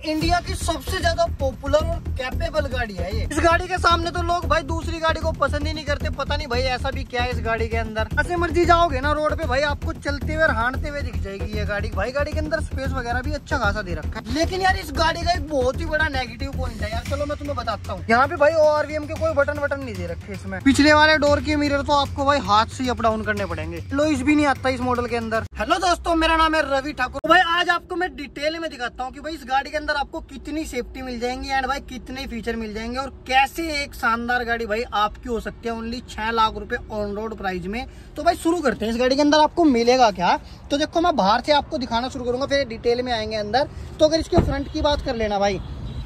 India की सबसे ज़्यादा पॉपुलर और कैपेबल गाड़ी है ये। इस गाड़ी के सामने तो लोग भाई दूसरी गाड़ी को पसंद ही नहीं करते, पता नहीं भाई ऐसा भी क्या है इस गाड़ी के अंदर। ऐसे मर्ज़ी जाओगे ना रोड पे भाई, आपको चलते हुए हांडते हुए दिख जाएगी ये गाड़ी। भाई गाड़ी के अंदर स्पेस वगैरह भी अच्छा खासा दे रखा है। लेकिन यार इस गाड़ी का एक बहुत ही बड़ा नेगेटिव पॉइंट है यार। चलो मैं तुम्हें बताता हूँ। यहाँ पे भाई ओआरवीएम के कोई बटन वटन नहीं दे रखे इसमें। पिछले वाले डोर के मिरर तो आपको भाई हाथ से अप डाउन करने पड़ेंगे। लोइस भी नहीं आता इस मॉडल के अंदर। हेलो दोस्तों, मेरा नाम है रवि ठाकुर। भाई आज आपको मैं डिटेल में दिखाता हूँ की भाई इस गाड़ी के अंदर आपको कितनी सेफ्टी मिल जाएँगी एंड भाई कितने फीचर मिल जाएँगे और कैसे एक शानदार गाड़ी भाई आपकी हो सकती है ओनली छह लाख रुपए ऑन रोड प्राइस में। तो भाई शुरू करते हैं। इस गाड़ी के अंदर आपको मिलेगा क्या? तो देखो, मैं बाहर से आपको दिखाना शुरू करूँगा, फिर डिटेल में आएँगे अंदर। तो अगर इसके फ्रंट की बात कर लेना भाई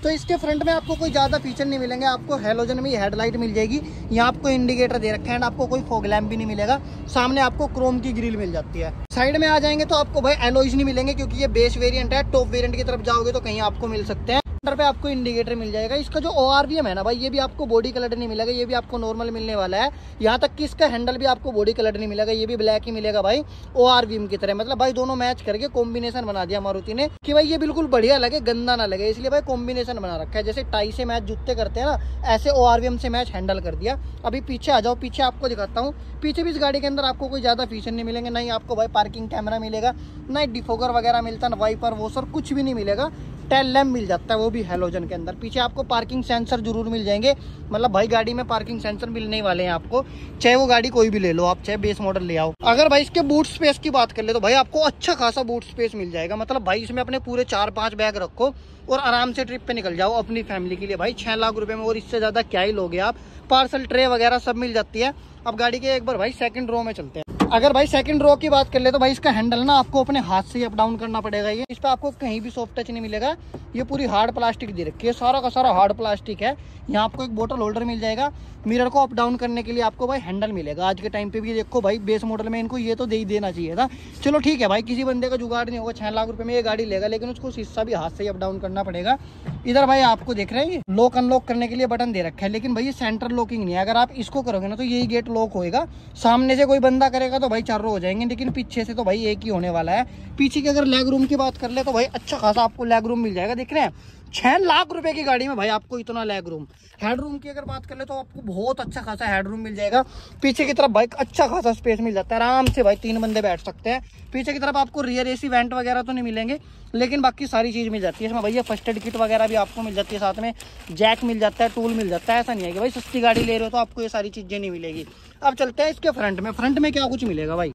तो इसके फ्रंट में आपको कोई ज़्यादा फीचर नहीं मिलेंगे, आपको हेलोजन में हेडलाइट मिल जाएगी। यहाँ आपको इंडिकेटर दे रखे हैं एंड आपको कोई फोग लैम्प भी नहीं मिलेगा। सामने आपको क्रोम की ग्रिल मिल जाती है। साइड में आ जाएँगे तो आपको भाई एलोइज नहीं मिलेंगे क्योंकि ये बेस वेरियंट है टॉप वेरियंट की तरफ़ जाओगे तो कहीं आपको मिल सकते हैं। पे आपको इंडिकेटर मिल जाएगा। इसका जो ओ है ना भाई, ये भी आपको बॉडी कलर नहीं मिलेगा, ये भी आपको नॉर्मल मिलने वाला है। यहाँ तक कि इसका हैंडल भी आपको बॉडी कलर नहीं मिलेगा, ये भी ब्लैक ही मिलेगा भाई ओ की तरह। मतलब भाई, दोनों मैच करके कॉम्बिनेशन बना दिया मारुति ने कि भाई, ये बिल्कुल बढ़िया लगे, गंदा ना लगे। इसलिए भाई कॉम्बिनेशन बना रखा है। जैसे टाई से मैच जूते करते हैं ना, ऐसे ORVM से मैच हैंडल कर दिया। अभी पीछे आ जाओ, पीछे आपको दिखाता हूँ। पीछे भी इस गाड़ी के अंदर आपको कोई ज़्यादा फीचर नहीं मिलेंगे। नहीं आपको भाई पार्किंग कैमरा मिलेगा, ना डिफोगर वगैरह मिलता, ना वाइपर वो सर कुछ भी नहीं मिलेगा। टेल लैम्प मिल जाता है, वो भी हेलोजन के अंदर। पीछे आपको पार्किंग सेंसर ज़रूर मिल जाएँगे। मतलब भाई गाड़ी में पार्किंग सेंसर मिलने वाले हैं आपको। चाहे वो गाड़ी कोई भी ले लो आप, चाहे बेस मॉडल ले आओ। अगर भाई इसके बूट स्पेस की बात कर ले तो भाई आपको अच्छा खासा बूट स्पेस मिल जाएगा। मतलब भाई इसमें अपने पूरे चार पाँच बैग रखो और आराम से ट्रिप पे निकल जाओ अपनी फैमिली के लिए। भाई छह लाख रुपए में और इससे ज़्यादा क्या ही लोगे आप। पार्सल ट्रे वगैरह सब मिल जाती है। अब गाड़ी के एक बार भाई सेकंड रो में चलते हैं। अगर भाई सेकंड रो की बात कर ले तो भाई इसका हैंडल ना आपको अपने हाथ से ही अप डाउन करना पड़ेगा ये। इस पर आपको कहीं भी सॉफ्ट टच नहीं मिलेगा। ये पूरी हार्ड प्लास्टिक दे रखी है। सारा का सारा हार्ड प्लास्टिक है। यहाँ आपको एक बोटल होल्डर मिल जाएगा। मिरर को अप डाउन करने के लिए आपको भाई हैंडल मिलेगा। आज के टाइम पे भी देखो भाई बेस मॉडल में इनको ये तो दे ही देना चाहिए था। चलो ठीक है भाई, किसी बंदे का जुगाड़ नहीं होगा। छह लाख रुपए में ये गाड़ी लेगा, लेकिन उसको हिस्सा भी हाथ से ही अप डाउन करना पड़ेगा। इधर भाई आपको देख रहे हैं लॉक अनलॉक करने के लिए बटन दे रखा है। लेकिन भाई ये सेंटर लॉकिंग नहीं है। अगर आप इसको करोगे ना तो यही गेट लॉक होएगा। सामने से कोई बंदा करेगा तो भाई चारों हो जाएँगे, लेकिन पीछे से तो भाई एक ही होने वाला है। पीछे की अगर लेग रूम की बात कर ले तो भाई अच्छा खासा आपको लेग रूम मिल जाएगा, देख रहे हैं? छह लाख रुपए की गाड़ी में भाई आपको इतना लेग रूम हेड रूम की अगर बात कर ले तो आपको बहुत अच्छा खासा हेड रूम मिल जाएगा। पीछे की तरफ़ बाइक अच्छा खासा स्पेस मिल जाता है। आराम से भाई तीन बंदे बैठ सकते हैं। पीछे की तरफ़ आपको रियर एसी वेंट वगैरह तो नहीं मिलेंगे, लेकिन बाकी सारी चीज़ मिल जाती है। इसमें भैया फ़र्स्ट एड किट वगैरह भी आपको मिल जाती है साथ में। जैक मिल जाता है टूल मिल जाता है। ऐसा नहीं है कि भाई सस्ती गाड़ी ले रहे हो तो आपको ये सारी चीज़ें नहीं मिलेगी। अब चलते हैं इसके फ्रंट में। फ्रंट में क्या कुछ मिलेगा भाई?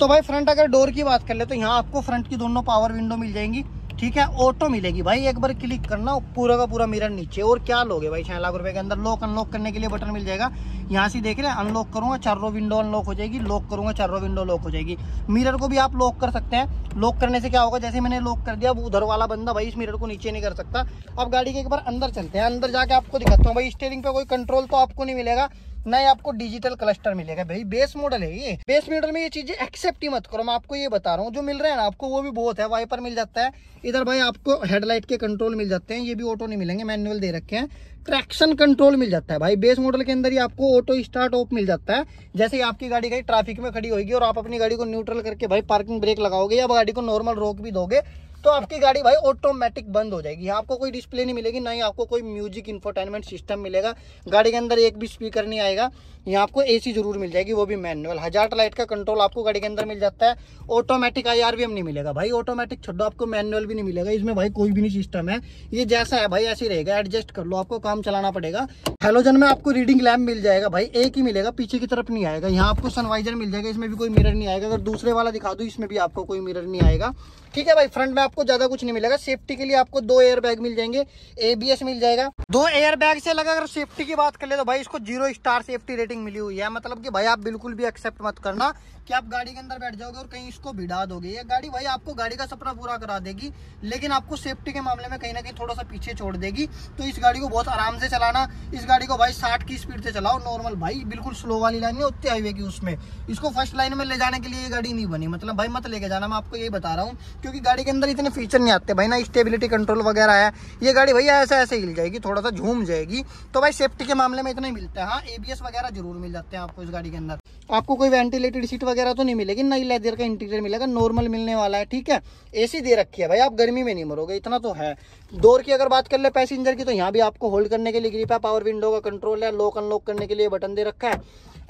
तो भाई फ्रंट अगर डोर की बात कर ले तो यहाँ आपको फ्रंट की दोनों पावर विंडो मिल जाएँगी। ठीक है ऑटो मिलेगी भाई, एक बार क्लिक करना पूरा का पूरा मिरर नीचे। और क्या लोगे भाई, छह लाख रुपए के अंदर लॉक अनलॉक करने के लिए बटन मिल जाएगा। यहाँ से देख रहे हैं अनलॉक करूँगा, चारों विंडो अनलॉक हो जाएगी लॉक करूँगा, चारों विंडो लॉक हो जाएगी। मिरर को भी आप लॉक कर सकते हैं। लॉक करने से क्या होगा, जैसे मैंने लॉक कर दिया उधर वाला बंदा भाई इस मिरर को नीचे नहीं कर सकता। अब गाड़ी के एक बार अंदर चलते हैं, अंदर जाके आपको दिखाता हूँ। भाई स्टेयरिंग पे कोई कंट्रोल तो आपको नहीं मिलेगा। ना ही आपको डिजिटल क्लस्टर मिलेगा भाई। बेस मॉडल है ये। बेस मॉडल में ये चीज़ें एक्सेप्ट ही मत करो। मैं आपको ये बता रहा हूँ, जो मिल रहा है ना, आपको वो भी बहुत है। वाइपर मिल जाता है। इधर भाई आपको हेडलाइट के कंट्रोल मिल जाते हैं। ये भी ऑटो नहीं मिलेंगे मैनुअल दे रखे हैं। ट्रैक्शन कंट्रोल मिल जाता है भाई। बेस मॉडल के अंदर ही आपको ऑटो स्टार्ट ऑफ़ मिल जाता है। जैसे ही आपकी गाड़ी कहीं ट्रैफ़िक में खड़ी होगी और आप अपनी गाड़ी को न्यूट्रल करके भाई पार्किंग ब्रेक लगाओगे या गाड़ी को नॉर्मल रोक भी दोगे तो आपकी गाड़ी भाई ऑटोमेटिक बंद हो जाएगी। आपको कोई डिस्प्ले नहीं मिलेगी, ना ही आपको कोई म्यूज़िक इंफोटेनमेंट सिस्टम मिलेगा। गाड़ी के अंदर एक भी स्पीकर नहीं आएगा। यहाँ आपको एसी ज़रूर मिल जाएगी, वो भी मैनुअल हज़ार लाइट का कंट्रोल आपको गाड़ी के अंदर मिल जाता है। ऑटोमेटिक आई नहीं मिलेगा भाई। ऑटोमेटिक छोड़ो, आपको मैनुअल भी नहीं मिलेगा। इसमें भाई कोई भी नहीं सिस्टम है। ये जैसा है भाई, ऐसे रहेगा। एडजस्ट कर लो, आपको काम चलाना पड़ेगा। हेलोजन में आपको रीडिंग लैम्प मिल जाएगा भाई। एक ही मिलेगा, पीछे की तरफ़ नहीं आएगा। यहाँ आपको सनवाइजर मिल जाएगा। इसमें भी कोई मिरर नहीं आएगा। अगर दूसरे वाला दिखा दो, इसमें भी आपको कोई मिरर नहीं आएगा। ठीक है भाई फ्रंट में आपको ज़्यादा कुछ नहीं मिलेगा। सेफ्टी के लिए आपको दो एयर बैग मिल जाएँगे। एबीएस मिल जाएगा। दो एयर बैग से लगा अगर सेफ्टी की बात कर ले तो भाई इसको ज़ीरो स्टार सेफ्टी रेटिंग मिली हुई है। मतलब कि भाई आप बिल्कुल भी एक्सेप्ट मत करना कि आप गाड़ी के अंदर बैठ जाओगे और कहीं इसको भिड़ा दोगे। ये गाड़ी भाई आपको गाड़ी का सपना पूरा करा देगी, लेकिन आपको सेफ्टी के मामले में कहीं ना कहीं थोड़ा सा पीछे छोड़ देगी। तो इस गाड़ी को बहुत आराम से चलाना, इस गाड़ी को भाई साठ की स्पीड से चलाओ। नॉर्मल भाई, बिल्कुल स्लो वाली लाइन नहीं होती हाईवे की उसमें। इसको फ़र्स्ट लाइन में ले जाने के लिए ये गाड़ी नहीं बनी। मतलब भाई मत लेके जाना, मैं आपको यही बता रहा हूँ, क्योंकि गाड़ी के अंदर इतने फीचर नहीं आते भाई, ना स्टेबिलिटी कंट्रोल वगैरह है। ये गाड़ी भैया ऐसे ऐसे हिल जाएगी थोड़ा सा झूम जाएगी। तो भाई सेफ्टी के मामले में इतना ही मिलता है। हाँ एबीएस वगैरह ज़रूर मिल जाते हैं आपको इस गाड़ी के अंदर। आपको कोई वेंटिलेटेड सीट वगैरह तो नहीं मिलेगी, नई लेदर का इंटीरियर मिलेगा नॉर्मल मिलने वाला है, ठीक है? एसी दे रखी है भाई, आप गर्मी में नहीं मरोगे, इतना तो है। डोर की अगर बात कर ले पैसेंजर की तो यहाँ भी आपको होल्ड करने के लिए ग्रिप है पावर विंडो का कंट्रोल है लॉक अनलॉक करने के लिए बटन दे रखा है।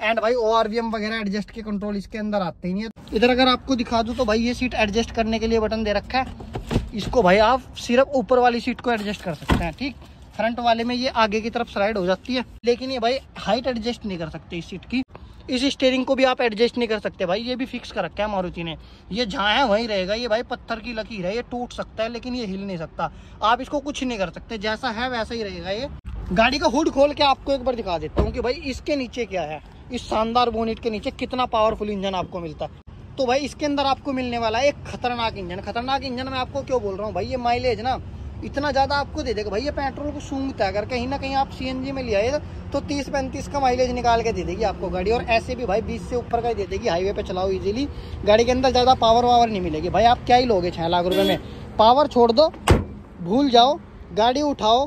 एंड भाई ओआरवीएम वगैरह एडजस्ट के कंट्रोल इसके अंदर आते ही नहीं है। इधर अगर आपको दिखा दूँ तो भाई, ये सीट एडजस्ट करने के लिए बटन दे रखा है। इसको भाई आप सिर्फ़ ऊपर वाली सीट को एडजस्ट कर सकते हैं, ठीक? फ्रंट वाले में ये आगे की तरफ़ स्लाइड हो जाती है। लेकिन ये भाई हाइट एडजस्ट नहीं कर सकते इस सीट की। इस स्टेयरिंग को भी आप एडजस्ट नहीं कर सकते भाई, ये भी फिक्स कर रखा है मारुति ने। ये जहाँ है, वहीं रहेगा। ये भाई, पत्थर की लकीर है, ये टूट सकता है, लेकिन ये हिल नहीं सकता। आप इसको कुछ नहीं कर सकते, जैसा है वैसा ही रहेगा ये। गाड़ी का हुड खोल के आपको एक बार दिखा देता हूँ कि भाई, इसके नीचे क्या है। इस शानदार बोनेट के नीचे कितना पावरफुल इंजन आपको मिलता है। तो भाई, इसके अंदर आपको मिलने वाला है एक खतरनाक इंजन खतरनाक इंजन मैं आपको क्यों बोल रहा हूँ? भाई, ये माइलेज ना, इतना ज़्यादा आपको दे देगा। भाई, ये पेट्रोल को सूंघता है। अगर कहीं ना कहीं आप सीएनजी में ले आए तो तीस पैंतीस का माइलेज निकाल के दे देगी आपको गाड़ी, और ऐसे भी भाई, बीस से ऊपर का ही दे देगी। हाईवे पे चलाओ इजीली गाड़ी के अंदर ज़्यादा पावर वावर नहीं मिलेगी। भाई, आप क्या ही लोगे छः लाख रुपये में। पावर छोड़ दो, भूल जाओ। गाड़ी उठाओ,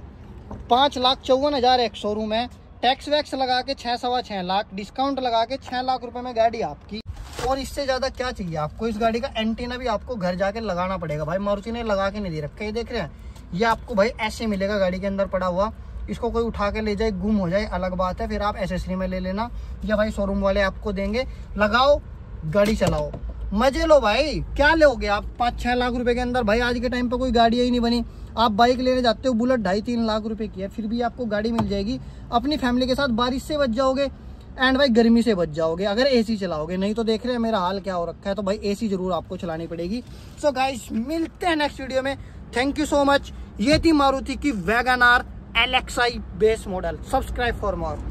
पाँच लाख चौवन हज़ार एक शोरूम है। टैक्स वैक्स लगा के छः सवा छः लाख, डिस्काउंट लगा के छः लाख रुपए में गाड़ी आपकी। और इससे ज़्यादा क्या चाहिए आपको? इस गाड़ी का एंटीना भी आपको घर जाके लगाना पड़ेगा। भाई, मारुति ने लगा के नहीं दे रखा, ये देख रहे हैं। ये आपको भाई ऐसे मिलेगा गाड़ी के अंदर पड़ा हुआ। इसको कोई उठा के ले जाए, गुम हो जाए, अलग बात है। फिर आप एसेसरी में ले लेना, या भाई शोरूम वाले आपको देंगे। लगाओ, गाड़ी चलाओ। मज़े लो भाई, क्या लोगे आप? पाँच छह लाख रुपए के अंदर भाई आज के टाइम पे कोई गाड़ी ही नहीं बनी। आप बाइक लेने जाते हो, बुलेट ढाई तीन लाख रुपए की है, फिर भी आपको गाड़ी मिल जाएगी। अपनी फैमिली के साथ बारिश से बच जाओगे एंड भाई गर्मी से बच जाओगे, अगर एसी चलाओगे। नहीं तो देख रहे हैं मेरा हाल क्या हो रखा है तो भाई एसी ज़रूर आपको चलानी पड़ेगी। सो so गाइस मिलते हैं नेक्स्ट वीडियो में। थैंक यू सो मच ये थी मारुति की Wagon R L X I base model subscribe for more